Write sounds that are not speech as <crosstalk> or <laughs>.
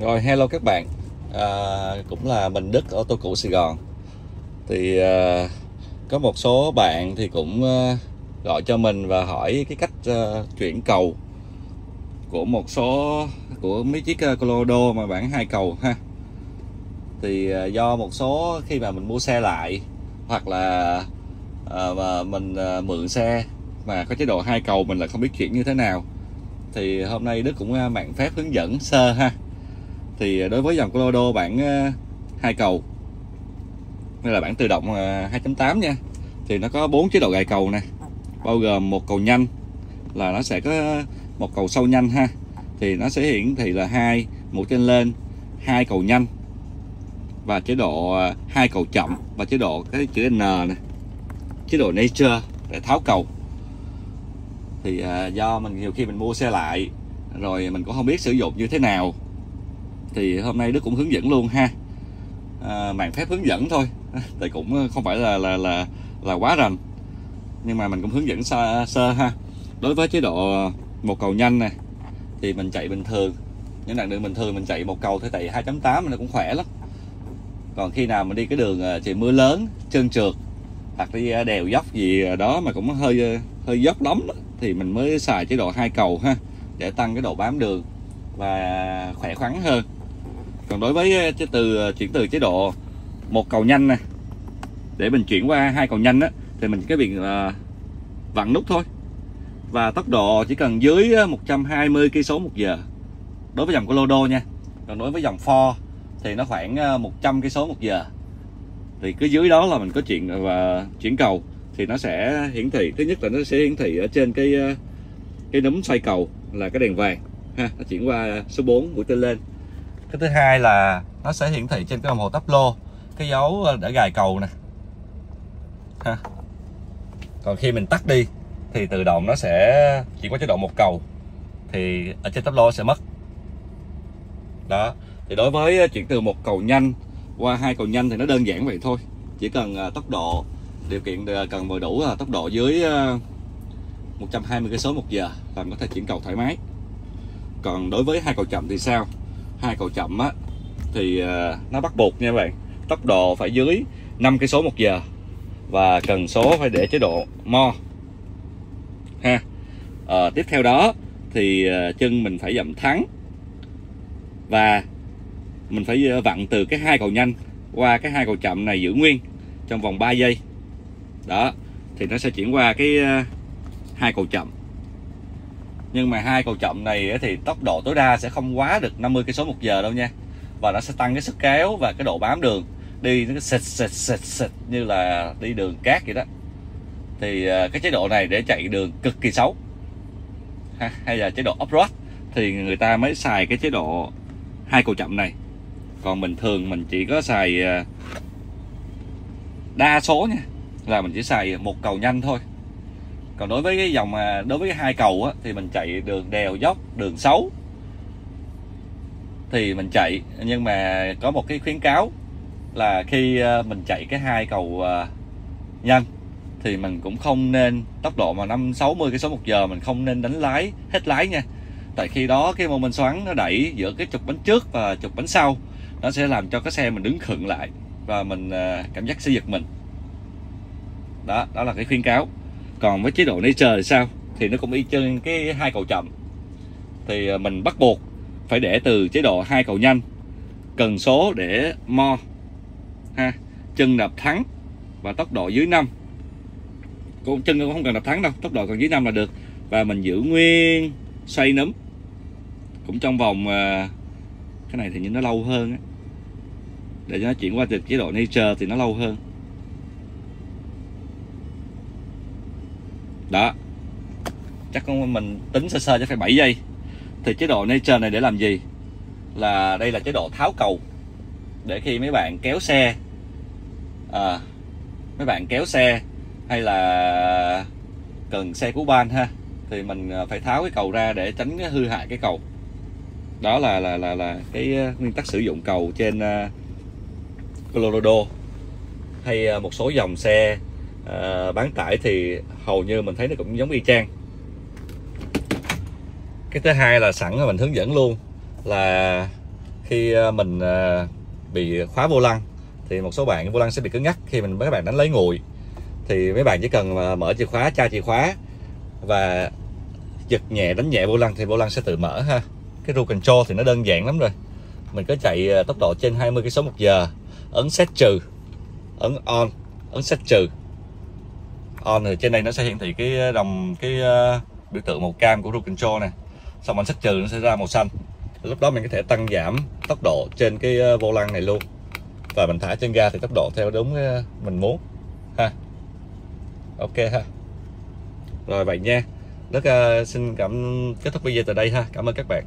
Rồi hello các bạn. À, Cũng là mình Đức ở Tô Cũ Sài Gòn. Thì à, có một số bạn thì cũng à, gọi cho mình và hỏi cái cách à, chuyển cầu của một số của mấy chiếc à, Colorado mà bản hai cầu ha. Thì à, do một số khi mà mình mua xe lại hoặc là à, mà mình à, mượn xe mà có chế độ hai cầu mình là không biết chuyển như thế nào thì hôm nay Đức cũng à, mạng phép hướng dẫn sơ ha thì ờ, đối với dòng Colorado bản ờ, hai cầu, đây là bản tự động ờ, 2.8 nha. Thì nó có bốn chế độ gài cầu nè, bao gồm một cầu nhanh là nó sẽ có một cầu sâu nhanh ha. Thì nó sẽ hiển thị là hai, một trên lên, hai cầu nhanh và chế độ hai cầu chậm và chế độ cái chữ N này chế độ nature để tháo cầu. Thì do mình nhiều khi mình mua xe lại rồi mình cũng không biết sử dụng như thế nào thì hôm nay Đức cũng hướng dẫn luôn ha. À, màn phép hướng dẫn thôi. <laughs> Thì cũng ờ, không phải là là là là quá rành. Nhưng mà mình cũng hướng dẫn sơ, sơ ha. Đối với chế độ một cầu nhanh này thì mình chạy bình thường. Những đoạn đường bình thường mình chạy một cầu thì tại 2.8 nó cũng khỏe lắm. Còn khi nào mình đi cái đường ờ, trời mưa lớn trơn trượt hoặc đi ờ, đèo dốc gì đó mà cũng hơi hơi dốc lắm đó, thì mình mới xài chế độ hai cầu ha để tăng cái độ bám đường và khỏe khoắn hơn còn đối với ờ, cái từ ờ, chuyển từ chế độ một cầu nhanh này để mình chuyển qua hai cầu nhanh á thì mình cái việc uh, vặn nút thôi. Và tốc độ chỉ cần dưới 120 cây số một giờ đối với dòng Colorado nha. Còn đối với dòng Ford thì nó khoảng 100 cây số một giờ. Thì cứ dưới đó là mình có chuyện và chuyển cầu thì nó sẽ hiển thị thứ nhất là nó sẽ hiển thị ở trên cái cái núm xoay cầu là cái đèn vàng ha nó chuyển qua số 4 mũi tên lên cái thứ hai là nó sẽ hiển thị trên cái đồng hồ tắp lô. Cái dấu ờ, đã gài cầu nè. Ha. Còn khi mình tắt đi, thì tự động nó sẽ, chỉ có chế độ một cầu, thì ở trên tắp lô sẽ mất. Đó. Thì đối với ờ, chuyển từ một cầu nhanh qua hai cầu nhanh thì nó đơn giản vậy thôi. Chỉ cần ờ, tốc độ, điều kiện cần vừa đủ là tốc độ dưới 120 cây số một giờ là có thể chuyển cầu thoải mái. Còn đối với hai cầu chậm thì sao? Hai cầu chậm á thì ờ, nó bắt buộc nha các bạn tốc độ phải dưới 5 cây số một giờ và cần số phải để chế độ mo. Ha à, tiếp theo đó thì ờ, chân mình phải dậm thắng và mình phải vặn từ cái hai cầu nhanh qua cái hai cầu chậm này giữ nguyên trong vòng 3 giây. Đó thì nó sẽ chuyển qua cái hai cầu chậm nhưng mà hai cầu chậm này thì tốc độ tối đa sẽ không quá được 50 cây số một giờ đâu nha. Và nó sẽ tăng cái sức kéo và cái độ bám đường. Đi nó xịt xịt xịt xịt như là đi đường cát vậy đó. Thì à, cái chế độ này để chạy đường cực kỳ xấu. Ha, hay là chế độ off-road thì người ta mới xài cái chế độ hai cầu chậm này. Còn bình thường mình chỉ có xài à, đa số nha. Là mình chỉ xài một cầu nhanh thôi còn đối với cái dòng mà đối với hai cầu á, thì mình chạy đường đèo dốc đường xấu. Thì mình chạy nhưng mà có một cái khuyến cáo là khi ờ, mình chạy cái hai cầu ờ, nhanh thì mình cũng không nên tốc độ mà năm 60 cái số một giờ mình không nên đánh lái hết lái nha. Tại khi đó cái mô men xoắn nó đẩy giữa cái trục bánh trước và trục bánh sau nó sẽ làm cho cái xe mình đứng khựng lại và mình ờ, cảm giác sẽ giật mình. Đó đó là cái khuyến cáo còn với chế độ nature thì sao? Thì nó cũng y chân cái hai cầu chậm. Thì à, mình bắt buộc phải để từ chế độ hai cầu nhanh, cần số để mo, ha, chân đạp thắng và tốc độ dưới 5 cũng chân cũng không cần đạp thắng đâu, tốc độ còn dưới 5 là được. Và mình giữ nguyên xoay núm. Cũng trong vòng à, cái này thì như nó lâu hơn á. Để cho nó chuyển qua từ chế độ nature thì nó lâu hơn. Đó. Chắc con mình tính sơ sơ cho phải 7 giây. Thì chế độ nature này để làm gì? Là đây là chế độ tháo cầu. Để khi mấy bạn kéo xe à, mấy bạn kéo xe hay là cần xe cứu ban ha thì mình à, phải tháo cái cầu ra để tránh hư hại cái cầu. Đó là là là là cái à, nguyên tắc sử dụng cầu trên à, Colorado. Hay một số dòng xe Ờ, bán tải thì hầu như mình thấy nó cũng giống y chang. Cái thứ hai là sẵn mình hướng dẫn luôn là khi ờ, mình ờ, bị khóa vô lăng thì một số bạn vô lăng sẽ bị cứng ngắc khi mình mấy bạn đánh lấy nguội thì mấy bạn chỉ cần mở chìa khóa, tra chìa khóa và giật nhẹ, đánh nhẹ vô lăng thì vô lăng sẽ tự mở ha. Cái ru control thì nó đơn giản lắm rồi. Mình có chạy tốc độ trên 20 cây số một giờ, ấn set trừ, ấn on, ấn set trừ on thì trên đây nó sẽ hiển thị cái ờ, đồng cái uh, biểu tượng màu cam của ru control này xong mình sách trừ nó sẽ ra màu xanh. Lúc đó mình có thể tăng giảm tốc độ trên cái uh, vô lăng này luôn. Và mình thả chân ga thì tốc độ theo đúng uh, mình muốn. Ha. Ok ha. Rồi vậy nha. Rất uh, xin cảm kết thúc video từ đây ha. Cảm ơn các bạn.